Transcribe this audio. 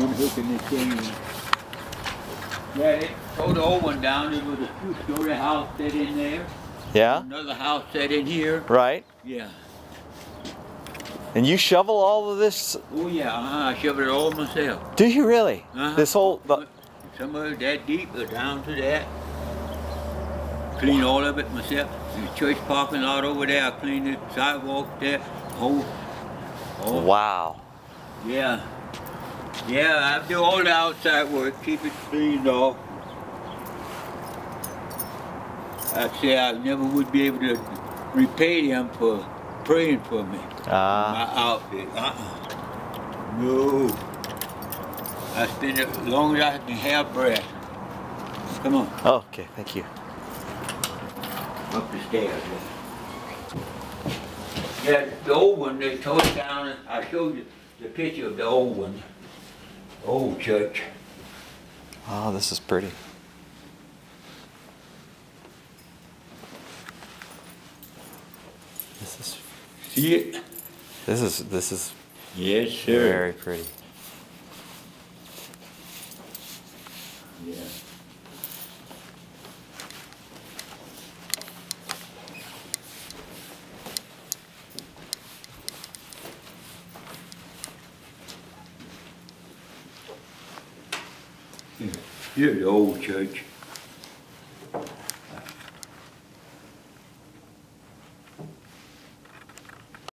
unhooking the chain. Yeah, they tore the old one down. There was a two-story house set in there. Yeah? Another house set in here. Right? Yeah. And you shovel all of this? Oh yeah, uh-huh. I shoveled it all myself. Do you really? Uh-huh. This whole. The, Some of it that deep, or down to that. Clean all of it myself. The church parking lot over there, I cleaned the sidewalk there. Whole. Oh, wow. yeah. Yeah, I do all the outside work, keep it clean off. I say I never would be able to repay them for praying for me. Ah. My outfit. Uh-uh. No. I spend it as long as I can have breath. Come on, Oh, okay, thank you. up the stairs. Yeah, the old one, they tore it down. I showed you the picture of the old one. Old church. Oh, this is pretty. This is See it? this is this is Yes, sir. very pretty. Yeah. Here's the old church.